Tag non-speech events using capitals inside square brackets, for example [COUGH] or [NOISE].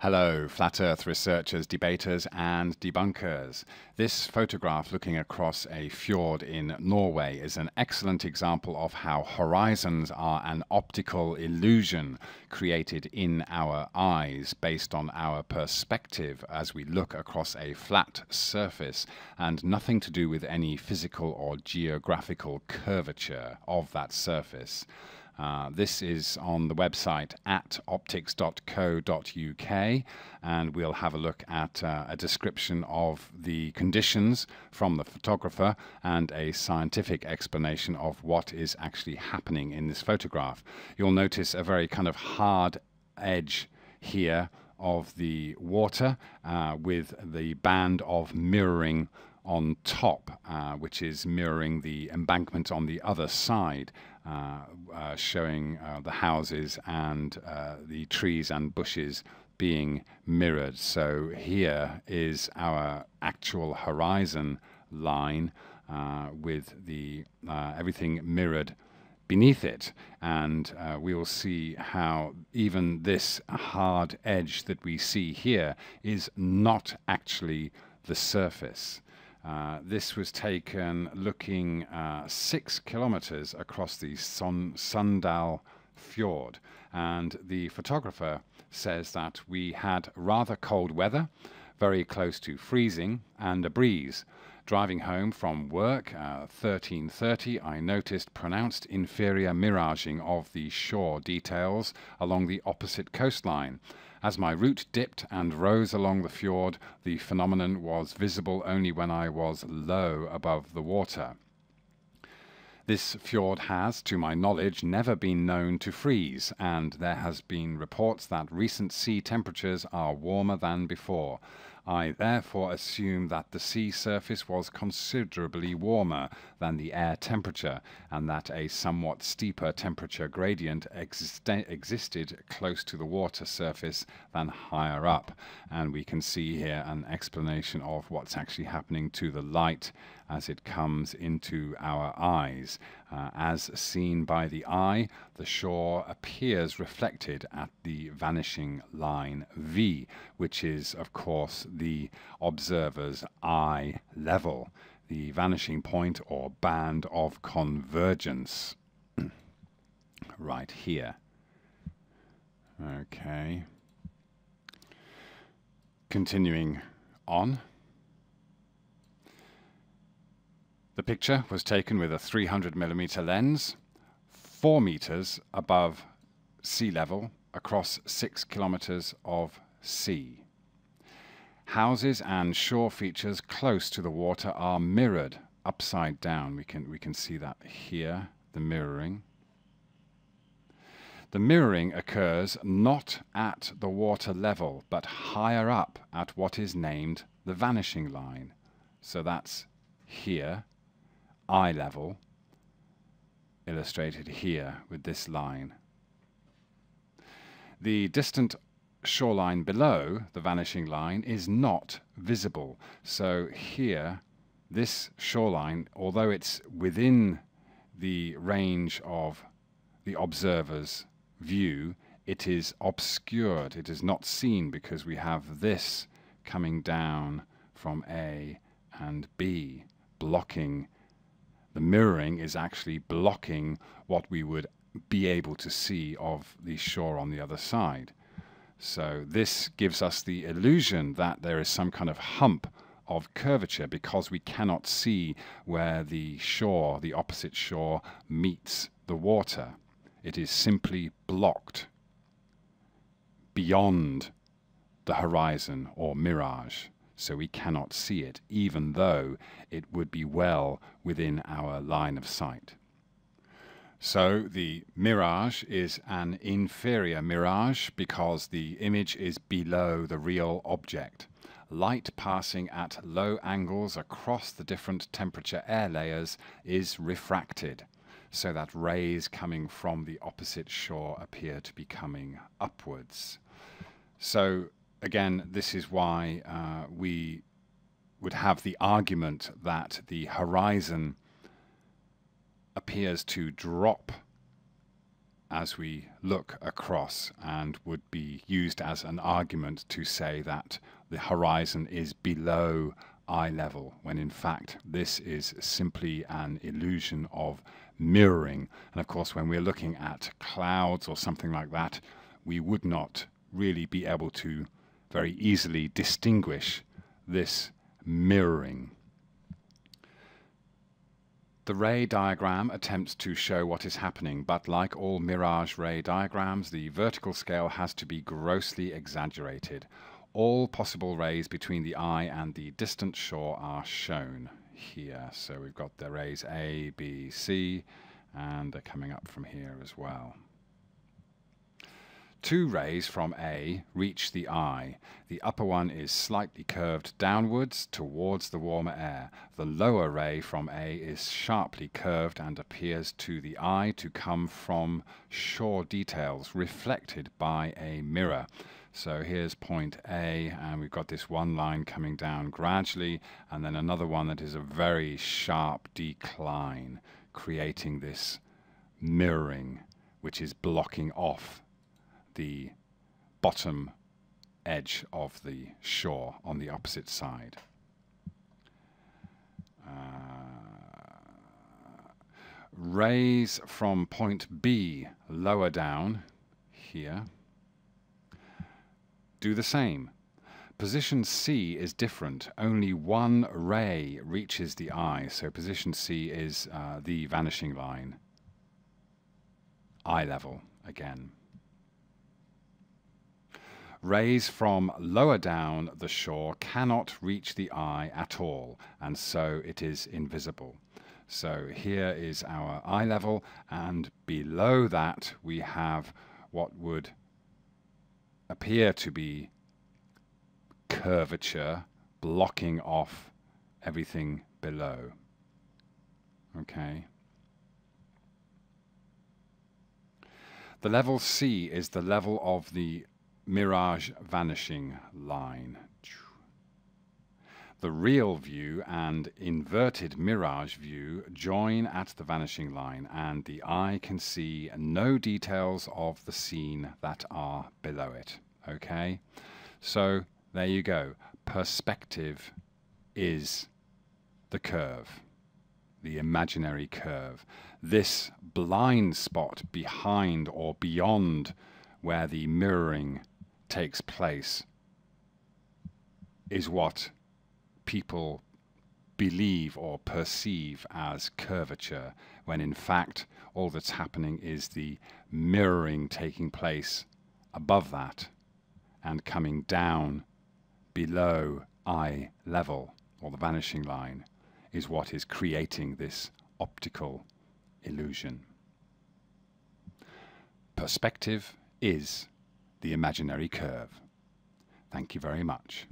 Hello, flat earth researchers, debaters, and debunkers. This photograph looking across a fjord in Norway is an excellent example of how horizons are an optical illusion created in our eyes based on our perspective as we look across a flat surface and nothing to do with any physical or geographical curvature of that surface. Uh, this is on the website at optics.co.uk, and we'll have a look at uh, a description of the conditions from the photographer and a scientific explanation of what is actually happening in this photograph. You'll notice a very kind of hard edge here of the water uh, with the band of mirroring on top, uh, which is mirroring the embankment on the other side, uh, uh, showing uh, the houses and uh, the trees and bushes being mirrored. So here is our actual horizon line with the everything mirrored beneath it, and uh, we will see how even this hard edge that we see here is not actually the surface. Uh, this was taken looking uh, six kilometers across the Son- Sundal Fjord, and the photographer says that we had rather cold weather, very close to freezing, and a breeze. Driving home from work at 13.30, I noticed pronounced inferior miraging of the shore details along the opposite coastline. As my route dipped and rose along the fjord, the phenomenon was visible only when I was low above the water. This fjord has, to my knowledge, never been known to freeze, and there has been reports that recent sea temperatures are warmer than before. I therefore assume that the sea surface was considerably warmer than the air temperature, and that a somewhat steeper temperature gradient existed close to the water surface than higher up. And we can see here an explanation of what's actually happening to the light as it comes into our eyes. Uh, as seen by the eye, the shore appears reflected at the vanishing line V, which is, of course, the observer's eye level, the vanishing point or band of convergence. [CLEARS THROAT] right here. Okay. Continuing on. The picture was taken with a 300mm lens, 4 meters above sea level across 6 kilometers of sea. Houses and shore features close to the water are mirrored upside down. We can, we can see that here, the mirroring. The mirroring occurs not at the water level, but higher up at what is named the vanishing line. So that's here eye level, illustrated here with this line. The distant shoreline below the vanishing line is not visible. So here, this shoreline, although it's within the range of the observer's view, it is obscured. It is not seen because we have this coming down from A and B, blocking the mirroring is actually blocking what we would be able to see of the shore on the other side. So this gives us the illusion that there is some kind of hump of curvature because we cannot see where the shore, the opposite shore, meets the water. It is simply blocked beyond the horizon or mirage so we cannot see it, even though it would be well within our line of sight. So the mirage is an inferior mirage because the image is below the real object. Light passing at low angles across the different temperature air layers is refracted, so that rays coming from the opposite shore appear to be coming upwards. So again, this is why uh, we would have the argument that the horizon appears to drop as we look across and would be used as an argument to say that the horizon is below eye level, when in fact this is simply an illusion of mirroring. And of course, when we're looking at clouds or something like that, we would not really be able to very easily distinguish this mirroring. The ray diagram attempts to show what is happening, but like all mirage ray diagrams, the vertical scale has to be grossly exaggerated. All possible rays between the eye and the distant shore are shown here. So we've got the rays A, B, C, and they're coming up from here as well. Two rays from A reach the eye. The upper one is slightly curved downwards towards the warmer air. The lower ray from A is sharply curved and appears to the eye to come from shore details reflected by a mirror. So here's point A, and we've got this one line coming down gradually, and then another one that is a very sharp decline, creating this mirroring, which is blocking off the bottom edge of the shore on the opposite side. Uh, rays from point B lower down here do the same. Position C is different. Only one ray reaches the eye, so position C is uh, the vanishing line. Eye level again. Rays from lower down the shore cannot reach the eye at all, and so it is invisible. So here is our eye level, and below that we have what would appear to be curvature blocking off everything below. Okay. The level C is the level of the mirage vanishing line. The real view and inverted mirage view join at the vanishing line and the eye can see no details of the scene that are below it. Okay? So there you go. Perspective is the curve, the imaginary curve. This blind spot behind or beyond where the mirroring takes place is what people believe or perceive as curvature, when in fact all that's happening is the mirroring taking place above that and coming down below eye level or the vanishing line is what is creating this optical illusion. Perspective is the imaginary curve. Thank you very much.